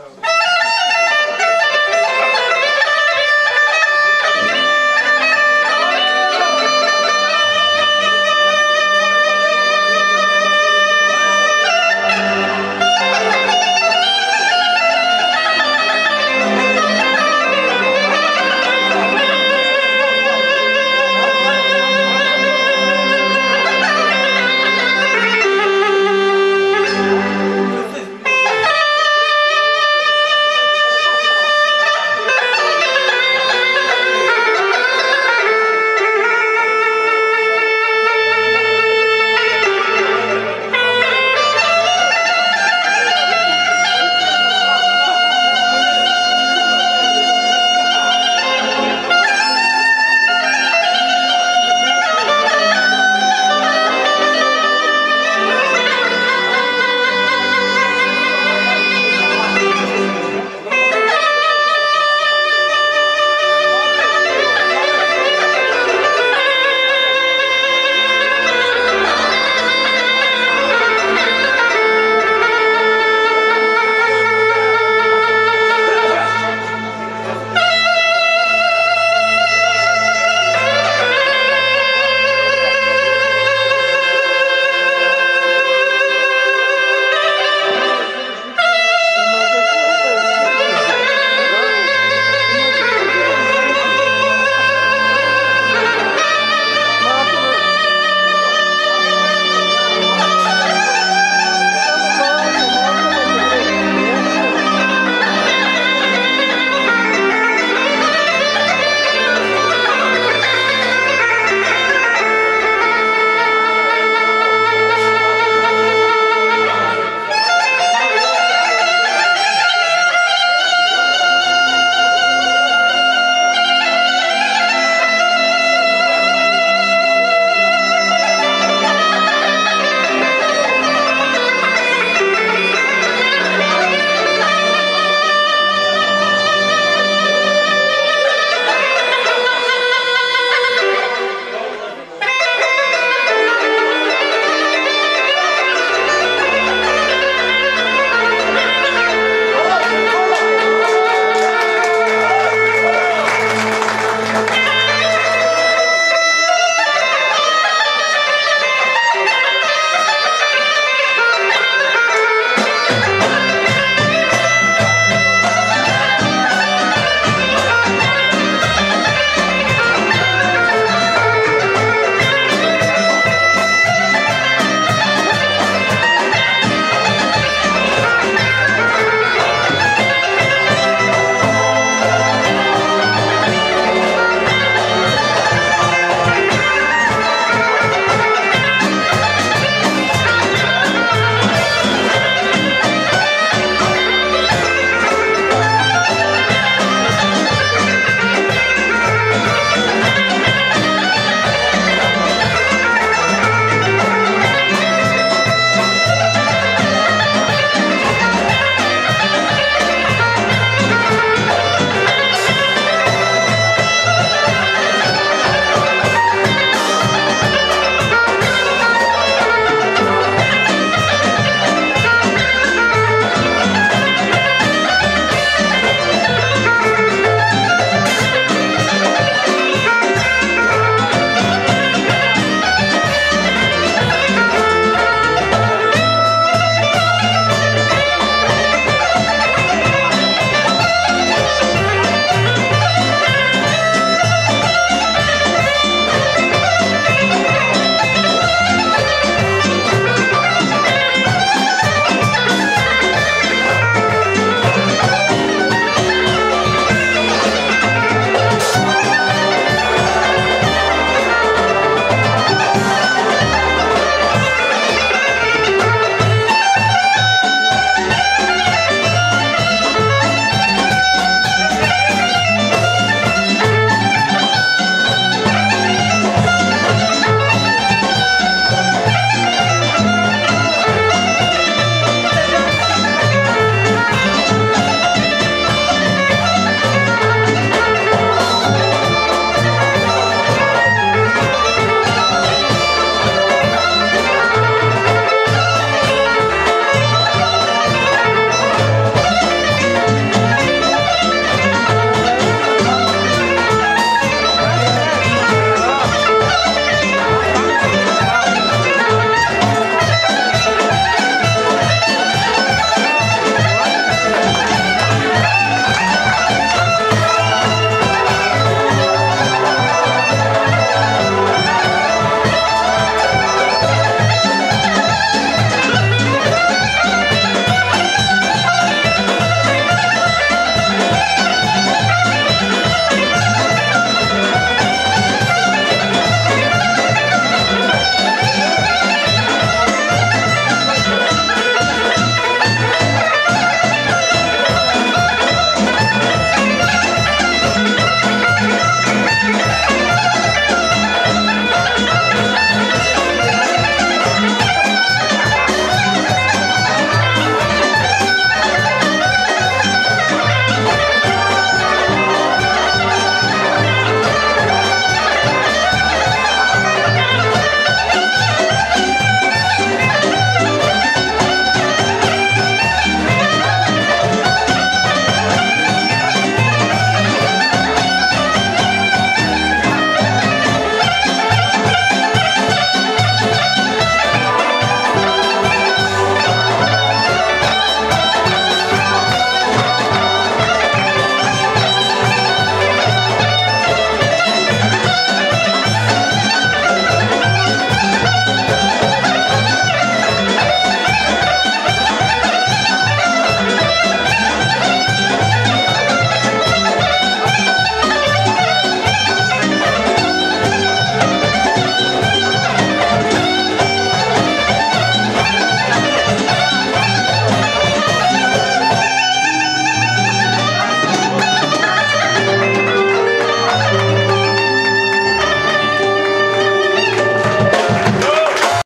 So